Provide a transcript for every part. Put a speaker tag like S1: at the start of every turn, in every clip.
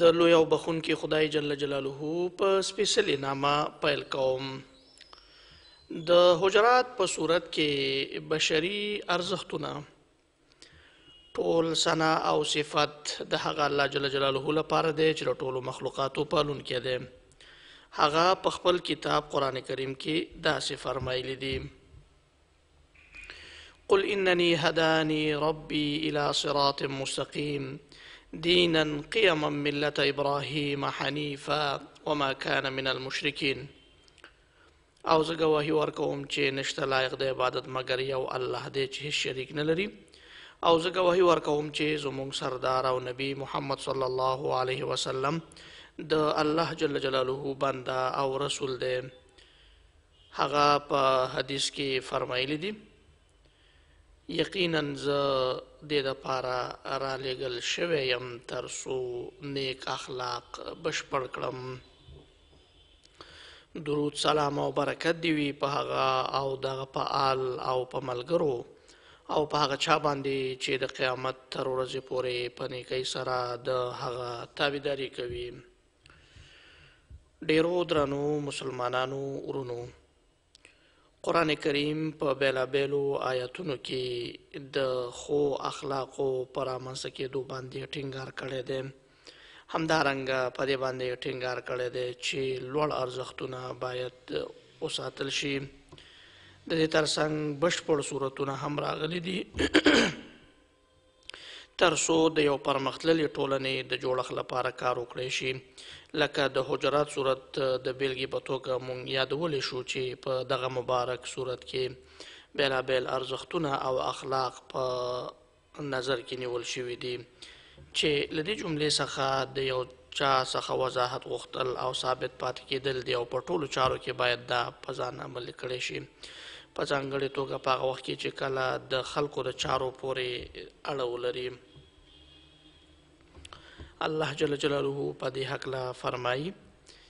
S1: د لوی او بخونکی خدای جل جلاله په سپیڅلې نامه پیل کوم د حجرات په صورت کې بشري ارزښتونه ټول ثنا او صفت د هغه الله جل جلاله لپاره دی چې ټولو مخلوقاتو پالون کې دی هغه په خپل کتاب قران کریم کې داسې فرمایلی دی قل انني هداني ربي الى صراط مستقيم دينا قيما مله ابراهيم حنيفا وما كان من المشركين او زه ګواهي ورکوم چې نشته لایق د عبادت مګر یو الله دی چې هیڅ شریک نه لري او زه ګواهي ورکوم چې زموږ سردار او نبی محمد صلی الله علیه وسلم د الله جل جلاله بنده او رسول دی هغه په حدیث کې فرمایلی دي یقینا زه د لپاره را لېګل شوی يم تر څو نیک اخلاق بشپړ کړم درود سلام او برکت دی وي په هغه او دغه په آل او په ملګرو او په هغه چا باندې چې د قیامت تر ورځې پورې په نیکۍ سره د هغه تابعداري کوي ډیرو درنو مسلمانانو ورونو قران کریم په بیلابیلو آیاتونو کې د خو اخلاقو پر رامنځته کېدو باندې ټینګار کړی دی همدارنګه په دې باندې ټینګار کړی دی چې لوړ ارزښتونه باید وساتل شي د دې ترڅنګ بشپړ صورتونه هم راغلي دي تر څو د یو پرمختللې ټولنې د جوړښت لپاره کار وکړی شي. لکه د حجرات صورت د بیلګې په توګه مونږ یادولی شو چې په دغه مبارک صورت کې بیلابیل ارزښتونه او اخلاق په نظر کې نیول شوي دي چې له دې جملې څخه د یو چا څخه وضاحت غوښتل او ثابت پاتې کېدل دي او په ټولو چارو کې باید دا په ځان عملي کړی شي، په ځانګړې توګه په هغه وخت کې چې کله د خلکو د چارو پورې اړه ولري. الله جل جلاله په دې هکله فرمایي،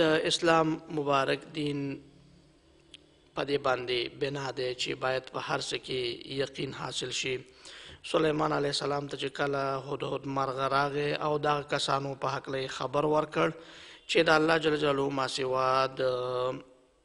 S1: د اسلام مبارک دین په دې باندې بنا دی چې باید په هر څه کې یقین حاصل شي سلیمان علیه السلام ته چې کله هدهد مرغه راغی او دا کسانو په حق خبر ورکړ چې د الله جل جلاله ما سوا د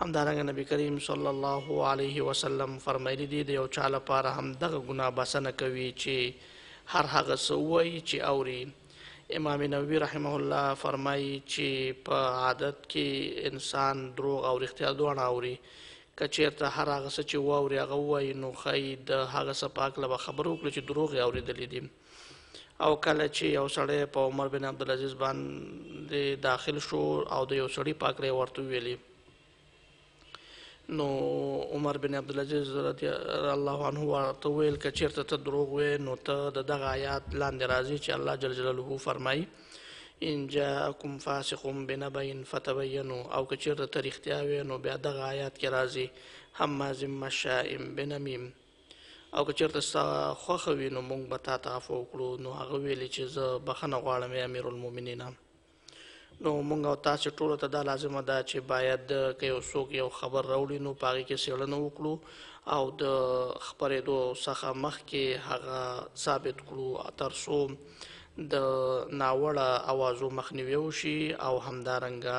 S1: همدارنګه نبی کریم صلی الله علیه وسلم فرمایلی دی د یو چا لپاره هم دغه ګناه بسنه کوي چې هر هغه څه وایي چې اوري امام نووي رحمه الله فرمایي چې په عادت کې انسان دروغ او رښتیا دواړه اوري که چیرته هر هغه څه چې واوري هغه وایي نو ښایي د هغه څه په هکله به خبرې وکړي چې دروغ یې اورېدلي دي او کله چې یو سړی په عمر بن عبدالعزیز باندې داخل شو او د یو سړي پاکړې ورته ویلي نو عمر بن عبد العزيز رضی الله عنه ورته ویل ک چیرته ته دروغ وې نو ته د دغه آیات لاندې راځي چې الله جل جلاله فرمایي ان جاءکم فاسق بنبأ فتبینوا او که چیرته ته رښتیا وې نو بیا دغه آیات کې راځي هم مازم مشائم بنمیم او که چېرته ستا خوښه وي نو موږ به تا ته عفو وکړو نو هغه ویلي چې زه بخښنه غواړم ای امیرالمؤمنینه نو موږ او تاسې ټولو ته دا لازمه ده چې باید که یو څوک یو خبر راوړي نو په هغې کې څېړنه وکړو او د خپرېدو څخه مخکې هغه ثابت کړو تر څو د ناوړه اوازو مخنیوی وشي او همدارنګه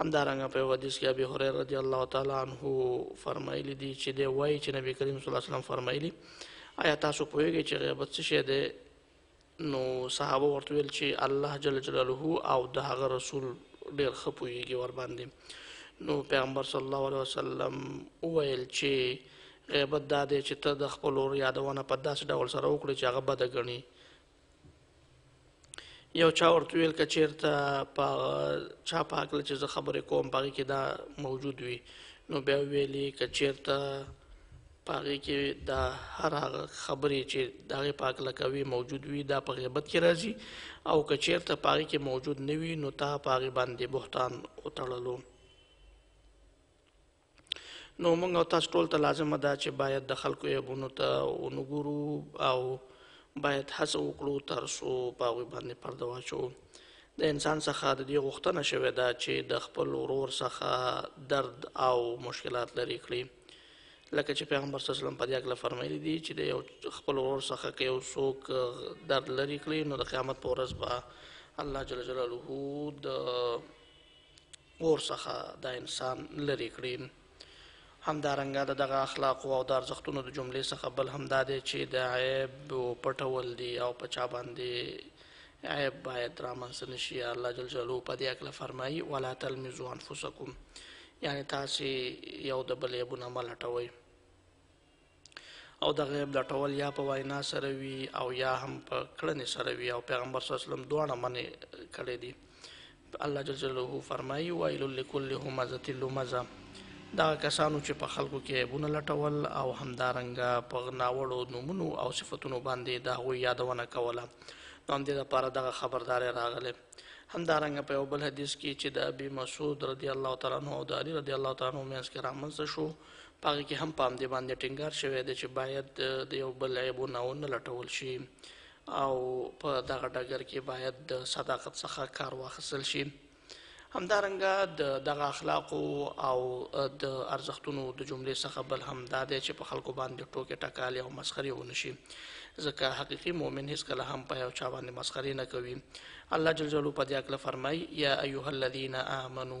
S1: همدارنګه په یو حدیث کې ابي هريره رضی الله تعالی عنه فرمایلی دی چې دی وایي چې نبی کریم صلی الله علیه وسلم فرمایلی آیا تاسو پوهیږئ چې غیبت څه شی دی نو صحابه ورته ویل چې الله جل جلاله او د هغه رسول ډیر ښه پوهیږي ور باندې نو پیغمبر صلی الله علیه وسلم وویل چې غیبت دا دی چې ته د خپل ور یادونه په داسې ډول سره وکړې چې هغه بده ګڼي یو چا ورته ویل که چیرته په چا په حق چې زه خبرې کوم په هغې کې دا موجود وي نو بیا ویلي که چیرته په هغې کې دا هر هغه خبرې چې د هغې په حق کوي موجود وي دا په غیبت کې راځي او که چیرته په هغې کې موجود نه وي نو تا په هغې باندې بهتان وتړلو نو موږ او تاسو ټول ته لازمه ده چې باید د خلکو عیبونو ته ونګورو او باید هڅه وکړو تر څو په هغوی باندې پرده واچو د انسان څخه د دې غوښتنه شوې ده چې د خپل ورور څخه درد او مشکلات لرې کړي لکه چې پیغمبر صلی الله علیه وسلم په دې اړه فرمایلی دی چې د یو خپل ورور څخه که یو څوک درد لري کړی نو د قیامت په ورځ به الله جل جلاله د اور څخه دا انسان لرې کړي. همدارنګه د دغه اخلاقو او د ارزښتونو د جملې څخه بل هم دا دی چې د عیب پټول دي او په چا باندې عیب باید رامنځته نه شي. الله جل جلاله په دې هکله فرمایي، ولا تلمزوا انفسکم، یعنې تاسې یو د بل عیبونه مه لټوئ. او د غیب لټول یا په وینا سره وي او یا هم په کړنې سره وي او پیغمبر صلی الله علیه وسلم دواړه منع کړی دي الله جل جلاله فرمایي ویل لکل همزه لمزه دا کسانو چې په خلکو کې عیبونه لټول او همدارنګه په ناوړو نومونو او صفتونو باندې د هغوی یادونه کوله نو همدې لپاره دغه خبرداری راغلی همدارنګه په یو بل حدیث کې چې د ابي مسعود رضی الله تعالی عنه او د علي رضی الله تعالی عنه منځ کې رامنځته شو په هغه کې هم په همدې باندې ټینګار شوی دی چې باید د یو بل عیبونه ونه لټول شي او په دغه ډګر کې باید د صداقت څخه کار واخیستل شي همدارنګه د دغه اخلاقو او د ارزښتونو د جملې څخه بل هم دا دی چې په خلکو باندې ټوکې ټکالې او مسخرې ونه شي ځکه حقیقي مؤمن هیڅکله هم په یو چا باندې مسخرې نه کوي الله جل جلاله په دې اکله فرمایي یا ایها الذین آمنو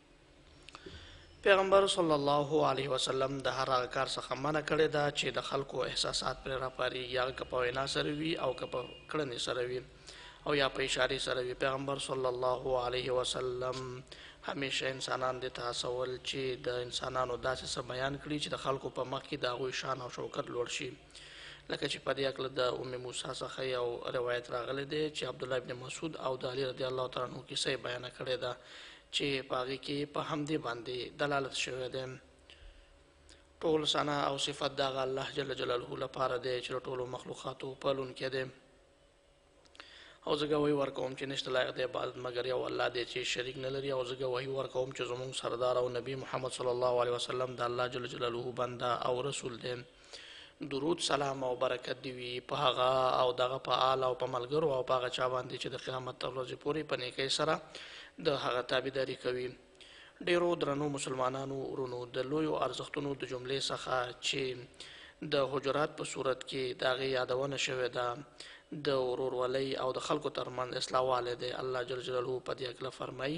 S1: پیغمبر صلی الله علیه وسلم د هر هغه کار څخه منع کړې ده چې د خلکو احساسات پر راپاریږي هغه که په وینا سره وي او که په کړنې سره وي او یا په اشاره سره وي پیغمبر صلی الله علیه وسلم همیشه انسانان د تاسول چې د انسانانو داسې څه بیان کړي چې د خلکو په مخ کې د هغوی شان او شوکت لوړ شي لکه چې په دې اکله د ام موسی څخه یو روایت راغلی دی چې عبدالله ابن مسعود او د علی رضی الله تعالی عنه کیسه بیان کړې ده چې په هغې کې په همدې باندې دلالت شوی دی ټول ثنا او صفت دغه الله جل جلاله لپاره دی چې ټول مخلوقاتو پالونکی دی او زه ګواهي ورکوم چې نشته لایق دی عبادت مګر یو الله دی چې شریک نه لري او زه ګواهي ورکوم چې زموږ سردار او نبی محمد صلی الله علیه وسلم د الله جل جلاله بنده او رسول دی درود سلام او برکت دی وي په هغه او دغه په آل او په ملګرو او په هغه چا باندې چې د قیامت تر ورځې پورې په نیکۍ سره د هغه تابعداري کوي ډیرو درنو مسلمانانو ورونو د لویو ارزښتونو د جملې څخه چې د حجرات په صورت کې د هغې یادونه شوې ده د ورورولۍ او د خلکو ترمنځ اصلاحوالی دی الله جل جلاله په دې هکله فرمایي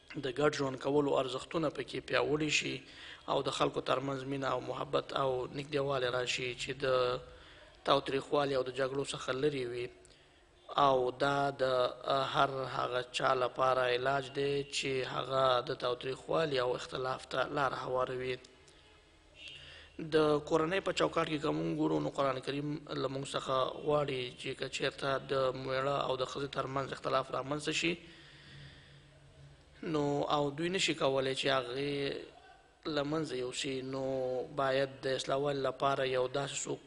S1: د ګډ ژوند کولو ارزښتونه په کې پیاوړي شي او د خلکو ترمنځ مینه او محبت او نږدېوالی راشي چې د تاوتریخوالي او د جګړو څخه لرې وي او دا د هر هغه چا لپاره علاج دی چې هغه د تاوتریخوالي او اختلاف ته لاره هواروي. د کورنۍ په چوکاټ کې که موږ ګورو نو قرآن کریم له موږ څخه غواړي چې که چېرته د میړه او د ښځې ترمنځ اختلاف رامنځته شي نو او دوی نشي کولی چې هغه له منځه یوسي نو باید د اصلاح والي لپاره یو داسې څوک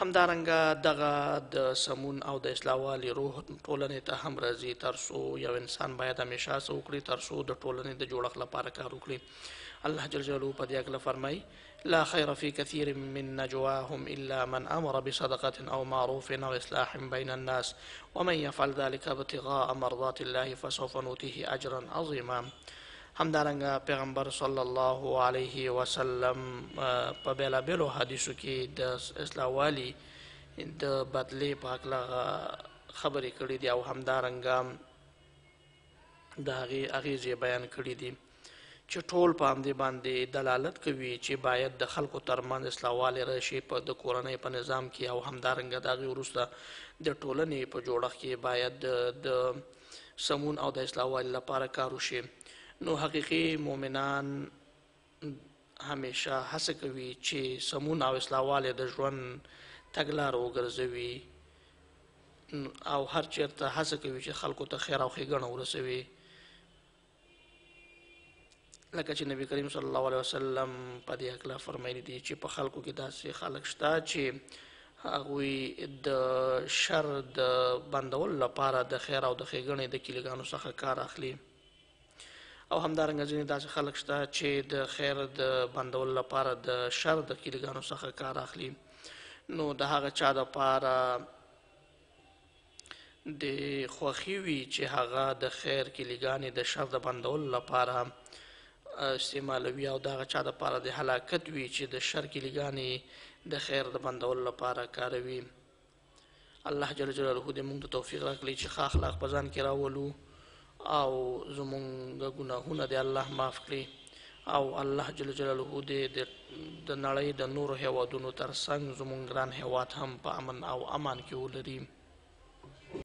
S1: همدارنګه دغه د سمون او د اصلاح والي روح ټولنې ته هم راځي تر څو یو انسان باید همیشه هڅه وکړي تر څو د ټولنې د جوړښت لپاره کار وکړي الله جل جلاله په دې اړه فرمایي لا خیر فی کثیر من نجواهم الا من امر بصدقه او معروف او اصلاح بین الناس ومن يفعل ذلك ابتغاء مرضات الله فسوف نؤتيه اجرا عظیما همدارنګه پیغمبر صلی الله علیه وسلم په بیلابیلو حدیثو کې د اصلاح والی د بدلی په حقله خبرې کړې دي او همدارنګه د هغې اغیزې بیان کړې دي چې ټول په همدې باندې دلالت کوي چې باید د خلکو ترمنځ اصلاحوالی راشي په د کورنۍ په نظام کې او همدارنګه د هغې وروسته د ټولنې په جوړښت کې باید د سمون او د اصلاح والي لپاره کار وشي نو حقیقي مؤمنان همیشه هڅه کوي چې سمون او اصلاح والي د ژوند تګلار وګرځوي او هر چیرته هڅه کوي چې خلکو ته خیر او ښېګڼه ورسوي لکه چې نبی کریم صلی الله علیه وسلم په دې حق لا فرمایلی دی چې په خلکو کې داسې خلک شته چې هغوی د شر د بندولو لپاره د خیر او د ښېګڼې د کلیګانو څخه کار اخلي او همدارنګه ځینې داسې خلک شته چې د خیر د بندولو لپاره د شر د کلیګانو څخه کار اخلي نو د هغه چا دپاره د خوښي وي چې هغه د خیر کلي ګانې د شر د بندولو لپاره استعمالوي او دغه چا لپاره د هلاکت وي چې د شر کلي ګانې د خیر د بندولو لپاره کاروي الله جل جلاله دې موږ ته توفیق راکړي چې ښه اخلاق په ځان کې راولو او زمونږ ګناهونه دې الله معاف کړي او الله جل جلاله دې د نړۍ د نورو هېوادونو ترڅنګ زمونږ ګران هېواد هم په امن او امان کې ولري.